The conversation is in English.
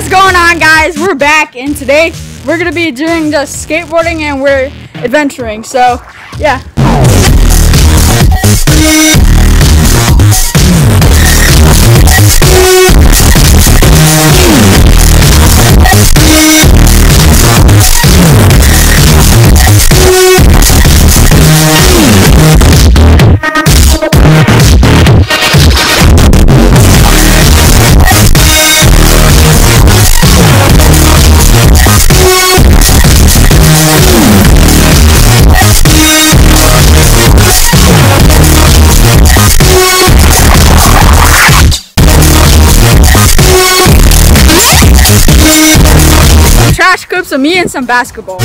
What's going on, guys? We're back, and today we're gonna be doing just skateboarding and we're adventuring. So, yeah. Clips of me and some basketball.